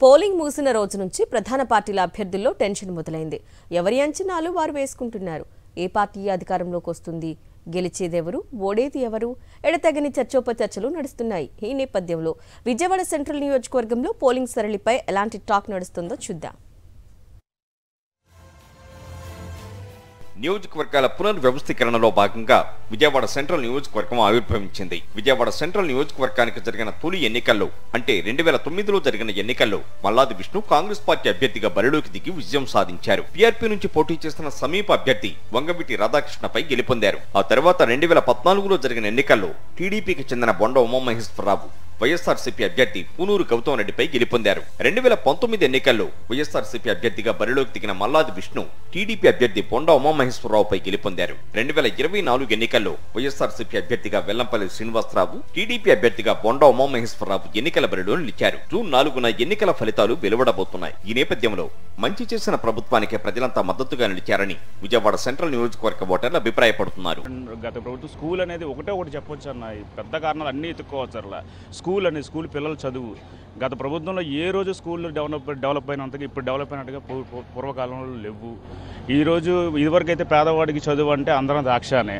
Polling ముగిసిన రోజు నుంచి ప్రధాన పార్టీల అభ్యర్థుల్లో టెన్షన్ మొదలైంది. ఎవరి అంచనాలు వారు వేసుకుంటున్నారు? ఏ పార్టీ అధికారంలోకి వస్తుంది? గెలిచేదెవరు? ఓడేది ఎవరు? ఎడతెగని చర్చోపచర్చలు నడుస్తున్నాయి ఈ నేపథ్యంలో. విజయవాడ సెంట్రల్ నియోజకవర్గంలో పోలింగ్ సరళిపై ఎలాంటి టాక్ నడుస్తుందో చూద్దాం. నియోజకవర్గాల పునర్వ్యవస్థీకరణలో భాగంగా విజయవాడ సెంట్రల్ నియోజకవర్గం ఆవిర్భవించింది. విజయవాడ సెంట్రల్ నియోజకవర్గానికి జరిగిన తొలి ఎన్నికల్లో అంటే రెండు వేల తొమ్మిదిలో జరిగిన ఎన్నికల్లో మల్లాది విష్ణు కాంగ్రెస్ పార్టీ అభ్యర్థిగా బరిలోకి దిగి విజయం సాధించారు. పీఆర్పీ నుంచి పోటీ చేస్తున్న సమీప అభ్యర్థి వంగవీటి రాధాకృష్ణపై గెలుపొందారు. ఆ తర్వాత రెండు వేల పద్నాలుగులో జరిగిన ఎన్నికల్లో టీడీపీకి చెందిన బొండ ఉమామహేశ్వరరావు వైఎస్ఆర్సీపీ అభ్యర్థి పూనూరు గౌతమ్ రెడ్డిపై గెలుపొందారు రెండు వేల పంతొమ్మిది ఎన్నికల్లో వైఎస్ఆర్సీపీ అభ్యర్థిగా బరిలోకి దిగిన మల్లాది విష్ణు టీడీపీ అభ్యర్థి బొండా ఉమామహేశ్వరరావుపై గెలుపొందారు రెండు వేల ఇరవై నాలుగు ఎన్నికల్లో వైఎస్ఆర్సీపీ అభ్యర్థిగా వెల్లంపల్లి శ్రీనివాసరావు టీడీపీ అభ్యర్థిగా బొండా ఉమామహేశ్వరరావు ఎన్నికల బరిలో నిలిచారు. జూన్ నాలుగున ఎన్నికల ఫలితాలు వెలువడబోతున్నాయి. ఈ నేపథ్యంలో మంచి చేసిన ప్రభుత్వానికి ప్రజలంతా మద్దతుగా నిలిచారని విజయవాడ సెంట్రల్ నియోజకవర్గ ఓటర్లు అభిప్రాయపడుతున్నారు. గత ప్రభుత్వం స్కూల్ అనేది ఒకటే ఒకటి చెప్పొచ్చు అన్న. పెద్ద కారణాలు అన్నీ ఎత్తుక్కోవచ్చు అలా స్కూల్ అనేది స్కూల్ పిల్లల చదువు. గత ప్రభుత్వంలో ఏ రోజు స్కూల్ డెవలప్ డెవలప్ అయినంతగా ఇప్పుడు డెవలప్ అయినట్టుగా పూర్వకాలంలో లేవు. ఈరోజు ఇదివరకు అయితే పేదవాడికి చదువు అంటే అందరం దాక్షానే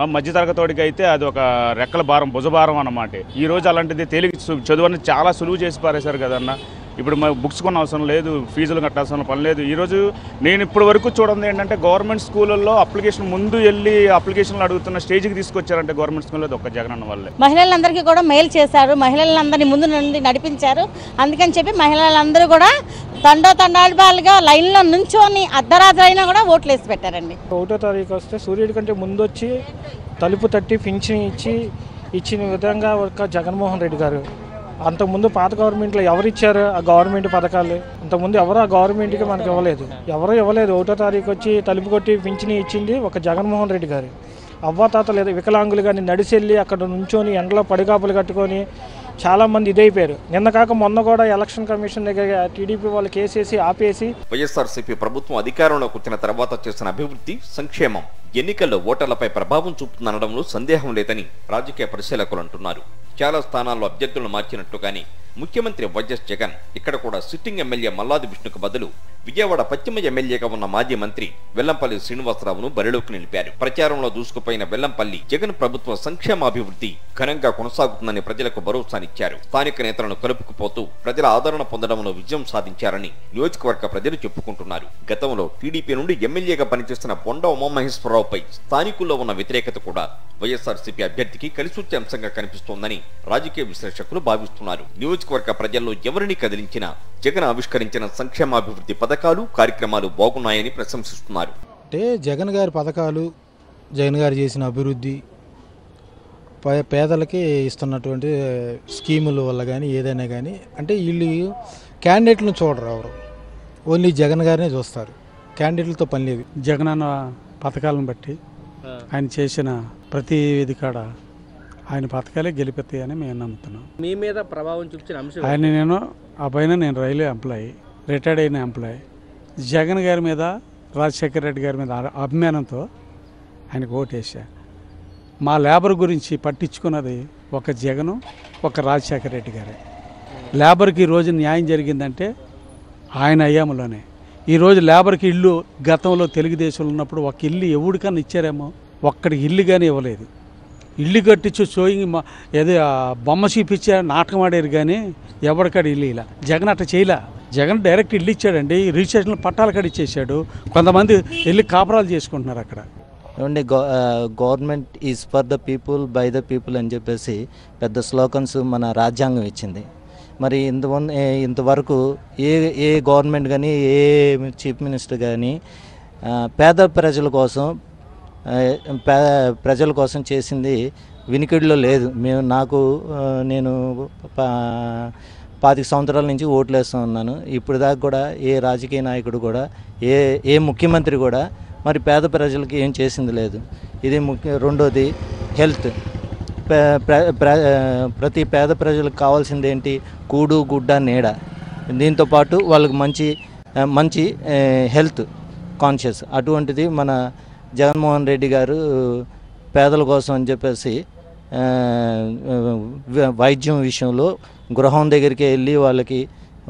ఆ మధ్యతరగతోడికి అయితే అది ఒక రెక్కల భారం భుజభారం అన్నమాట. ఈ రోజు అలాంటిది తేలిక చదువు అనేది చాలా సులువు చేసి పారేశారు కదన్నా. ఇప్పుడు మా బుక్స్ కొన్న అవసరం లేదు ఫీజులు కట్టాల్సిన పని లేదు. ఈరోజు నేను ఇప్పటి వరకు చూడండి ఏంటంటే గవర్నమెంట్ స్కూళ్ళల్లో అప్లికేషన్ ముందు వెళ్ళి అప్లికేషన్లు అడుగుతున్న స్టేజ్కి తీసుకొచ్చారంటే గవర్నమెంట్ స్కూల్లో ఒక్క జగన్ అన్న వల్లే. మహిళలందరికీ కూడా మేలు చేశారు. మహిళలందరినీ ముందు నుండి నడిపించారు. అందుకని చెప్పి మహిళలందరూ కూడా తండో తండాలుగా లైన్లో నుంచొని అర్ధరాత్రి కూడా ఓట్లు వేసి పెట్టారండి. ఒకటో తారీఖు వస్తే సూర్యుడి కంటే ముందు వచ్చి తలుపు తట్టి పింఛన్ ఇచ్చి ఇచ్చిన విధంగా ఒక జగన్మోహన్ రెడ్డి గారు అంతకుముందు పాత గవర్నమెంట్లో ఎవరు ఇచ్చారు ఆ గవర్నమెంట్ పథకాలు? అంతకుముందు ఎవరు ఆ గవర్నమెంట్కి మనకి ఇవ్వలేదు. ఎవరు ఇవ్వలేదు. ఒకటో తారీఖు వచ్చి తలుపు కొట్టి పింఛని ఇచ్చింది ఒక జగన్మోహన్ రెడ్డి గారు. అవ్వాతాత లేదా. వికలాంగులు కానీ నడిచెళ్ళి అక్కడ నుంచొని ఎండలో పడిగాపులు కట్టుకొని చాలామంది ఇదైపోయారు. నిన్న కాక మొన్న కూడా ఎలక్షన్ కమిషన్ దగ్గర టీడీపీ వాళ్ళు కేసేసి ఆపేసి వైఎస్ఆర్సీపీ ప్రభుత్వం అధికారంలోకి వచ్చిన తర్వాత చేసిన అభివృద్ధి సంక్షేమం ఎన్నికల్లో ఓటర్లపై ప్రభావం చూపుతుందనడంలో సందేహం లేదని రాజకీయ పరిశీలకులు అంటున్నారు. చాలా స్థానాల్లో అభ్యర్థులను మార్చినట్టుగానే ముఖ్యమంత్రి వైఎస్ జగన్ ఇక్కడ కూడా సిట్టింగ్ ఎమ్మెల్యే మల్లాది విష్ణుకు బదులు విజయవాడ పశ్చిమ ఎమ్మెల్యేగా ఉన్న మాజీ మంత్రి వెల్లంపల్లి శ్రీనివాసరావును బరిలోకి నిలిపారు. ప్రచారంలో దూసుకుపోయిన వెల్లంపల్లి జగన్ ప్రభుత్వ సంక్షేమాభివృద్ధి ఘనంగా కొనసాగుతుందని ప్రజలకు భరోసానిచ్చారు. స్థానిక నేతలను కలుపుకుపోతూ ప్రజల ఆదరణ పొందడంలో విజయం సాధించారని నియోజకవర్గ ప్రజలు చెప్పుకుంటున్నారు. గతంలో టీడీపీ నుండి ఎమ్మెల్యేగా పనిచేస్తున్న బొండ ఉమామహేశ్వరరావుపై స్థానికుల్లో ఉన్న వ్యతిరేకత కూడా వైఎస్ఆర్సీపీ అభ్యర్థికి కలిసొచ్చే అంశంగా కనిపిస్తోందని రాజకీయ విశ్లేషకులు భావిస్తున్నారు. నియోజకవర్గ ప్రజల్లో ఎవరిని కదిలించినా జగన్ ఆవిష్కరించిన సంక్షేమాభివృద్ధి పథకాలు కార్యక్రమాలు బాగున్నాయని ప్రశంసిస్తున్నారు. అంటే జగన్ గారి పథకాలు జగన్ గారు చేసిన అభివృద్ధి పే- పేదలకి ఇస్తున్నటువంటి స్కీముల వల్ల కానీ ఏదైనా కానీ అంటే వీళ్ళు క్యాండిడేట్లను చూడరు ఎవరు. ఓన్లీ జగన్ గారినే చూస్తారు. క్యాండిడేట్లతో పని లేదు. జగనన్న పథకాలను బట్టి ఆయన చేసిన ప్రతి ఇది కాడ ఆయన పథకాలే గెలిపెత్తాయని మేము నమ్ముతున్నాం. మీ మీద ప్రభావం చూపించిన అంశం ఆయన నేను ఆ పైన నేను రైల్వే ఎంప్లాయీ రిటైర్డ్ అయిన ఎంప్లాయీ. జగన్ గారి మీద రాజశేఖర రెడ్డి గారి మీద అభిమానంతో ఆయనకు ఓటేసా మా లేబర్ గురించి పట్టించుకున్నది ఒక జగను ఒక రాజశేఖర రెడ్డి గారే. లేబర్కి ఈరోజు న్యాయం జరిగిందంటే ఆయన అయ్యాములోనే. ఈరోజు లేబర్కి ఇల్లు గతంలో తెలుగుదేశంలో ఉన్నప్పుడు ఒక ఇల్లు ఎవడికన్నా ఇచ్చారేమో? ఒక్కడికి ఇల్లు కానీ ఇవ్వలేదు. ఇల్లు కట్టించు షోయింగ్ మా ఏదో బొమ్మ చూపించా నాటకం ఆడారు కానీ ఎవరికాడ ఇల్లు ఇలా జగన్ అట్ట చేయలే? జగన్ డైరెక్ట్ ఇల్లు ఇచ్చాడండి. రిజిస్ట్రేషన్ పట్టాలు కాడ ఇచ్చేసాడు కొంతమంది వెళ్ళి కాపురాలు చేసుకుంటున్నారు అక్కడ. ఏమండి government is for the people by the people అని చెప్పేసి పెద్ద స్లోకన్స్ మన రాజ్యాంగం ఇచ్చింది. మరి ఇంతమంది ఇంతవరకు ఏ ఏ గవర్నమెంట్ కానీ ఏ చీఫ్ మినిస్టర్ కానీ పేద ప్రజల కోసం పే ప్రజల కోసం చేసింది వినికిడిలో లేదు. మేము నాకు నేను పా- పాతిక సంవత్సరాల నుంచి ఓట్లు వేస్తూ ఉన్నాను. ఇప్పుడు దాకా కూడా ఏ రాజకీయ నాయకుడు కూడా ఏ ఏ ముఖ్యమంత్రి కూడా మరి పేద ప్రజలకి ఏం చేసింది లేదు. ఇది ముఖ్య రెండోది హెల్త్. ప్రతి పేద ప్రజలకు కావాల్సింది ఏంటి కూడు గుడ్డ నీడ. దీంతో పాటు వాళ్ళకి మంచి మంచి హెల్త్ కాన్షియస్. అటువంటిది మన జగన్మోహన్ రెడ్డి గారు పేదల కోసం అని చెప్పేసి వైద్యం విషయంలో గృహం దగ్గరికి వెళ్ళి వాళ్ళకి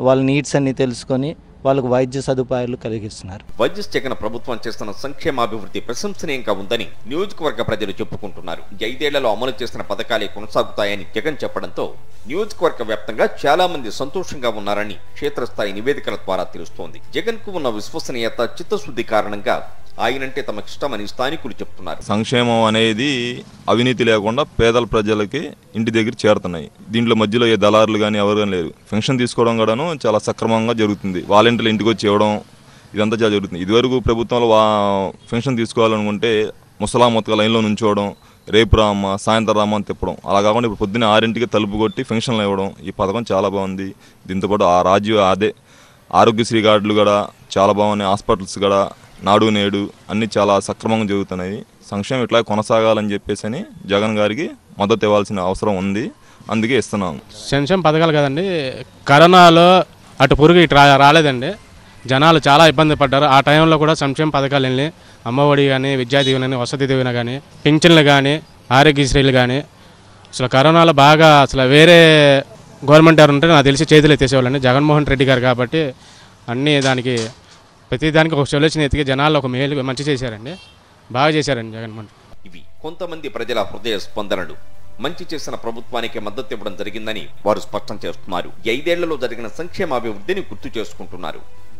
వాళ్ళ నీడ్స్ అన్నీ తెలుసుకొని వాళ్ళకు వైద్య సదుపాయాలు కలిగిస్తున్నారు. వైద్య జగన్ ప్రభుత్వం చేస్తున్న సంక్షేమాభివృద్ధి ప్రశంసనీయంగా ఉందని నియోజకవర్గ ప్రజలు చెప్పుకుంటున్నారు. ఐదేళ్ళలో అమలు చేసిన పథకాలే కొనసాగుతాయని జగన్ చెప్పడంతో నియోజకవర్గ వ్యాప్తంగా చాలా మంది సంతోషంగా ఉన్నారని క్షేత్రస్థాయి నివేదికల ద్వారా తెలుస్తోంది. జగన్కు ఉన్న విశ్వసనీయత చిత్తశుద్ధి కారణంగా ఆయనంటే తమకిష్టమని స్థానికులు చెప్తున్నారు. సంక్షేమం అనేది అవినీతి లేకుండా పేదల ప్రజలకి ఇంటి దగ్గర చేరుతున్నాయి. దీంట్లో మధ్యలో ఏ దళారులు కానీ ఎవరు కానీ లేరు. పెన్షన్ తీసుకోవడం కూడాను చాలా సక్రమంగా జరుగుతుంది. వాలంటీర్లు ఇంటికి వచ్చి ఇవ్వడం ఇదంతా చాలా జరుగుతుంది. ఇదివరకు ప్రభుత్వంలో వా పెన్షన్ తీసుకోవాలనుకుంటే ముసలా మొత్తగా లైన్లో నుంచోవడం రేపు రామ్మ సాయంత్రం రామ్మ అని తిప్పడం. అలా కాకుండా ఇప్పుడు పొద్దున్నే ఆరింటికి తలుపు కొట్టి పెన్షన్లు ఇవ్వడం ఈ పథకం చాలా బాగుంది. దీంతో పాటు ఆ రాజ్య అదే ఆరోగ్యశ్రీ కార్డులు కూడా చాలా బాగున్నాయి. హాస్పిటల్స్ కూడా నాడు నేడు అన్నీ చాలా సక్రమంగా జరుగుతున్నాయి. సంక్షేమం ఇట్లా కొనసాగాలని చెప్పేసి అని జగన్ గారికి మద్దతు ఇవ్వాల్సిన అవసరం ఉంది. అందుకే ఇస్తున్నాం. సంక్షేమ పథకాలు కదండి కరోనాలో అటు పురుగు ఇటు రా రాలేదండి. జనాలు చాలా ఇబ్బంది పడ్డారు. ఆ టైంలో కూడా సంక్షేమ పథకాలు వెళ్ళి అమ్మఒడి కానీ విద్యా దీవెన కానీ వసతి దీవెన కానీ పింఛన్లు కానీ ఆరోగ్యశ్రీలు కానీ అసలు కరోనాలో బాగా అసలు వేరే గవర్నమెంట్ ఎవరు ఉంటే నాకు తెలిసి చేతులు ఎత్తేసేవాళ్ళండి. జగన్మోహన్ రెడ్డి గారు కాబట్టి అన్నీ దానికి ప్రతి దానికి ఒక సొల్యూషన్ ఎత్తికి జనాలు ఒక మేలు మంచి చేశారండి. బాగా చేశారండి జగన్మోహన్ ఇవి కొంతమంది ప్రజల హృదయ స్పందనలు. మంచి చేసిన ప్రభుత్వానికి మద్దతు ఇవ్వడం జరిగిందని వారు స్పష్టం చేస్తున్నారు. ఐదేళ్ళలో జరిగిన సంక్షేమాభివృద్ధిని గుర్తు చేసుకుంటున్నారు.